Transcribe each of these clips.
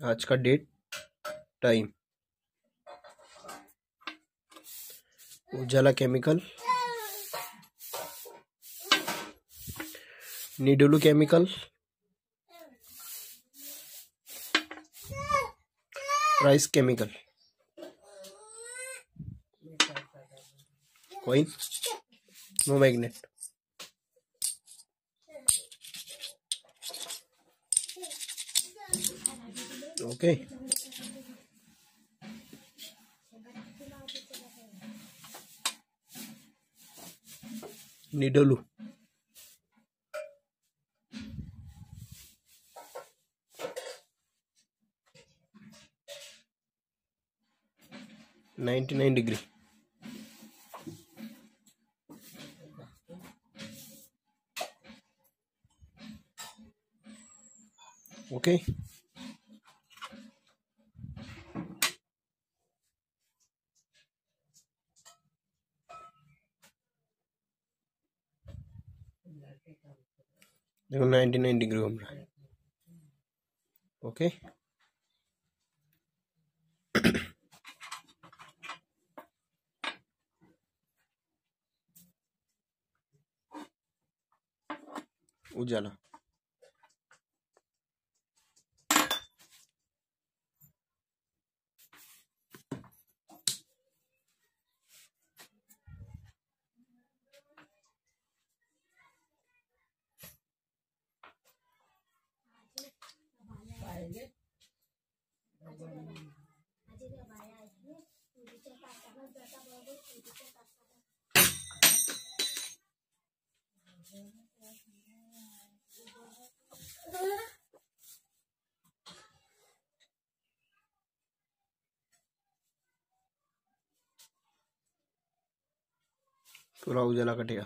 आज का date time उजाला chemical निडोलू chemical rice chemical coin. No magnet. Okay निडोलू नाइन्टी नाइन डिग्री okay देखो नाइन्टी नाइन डिग्री घूम रहा है। ओके उजाला। पूरा उजाला कटेगा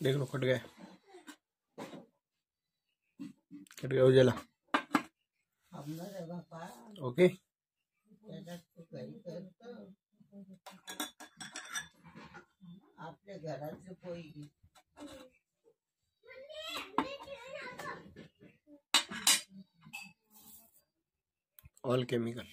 देख लो कट गए कट गया उजाला। ओके। All chemical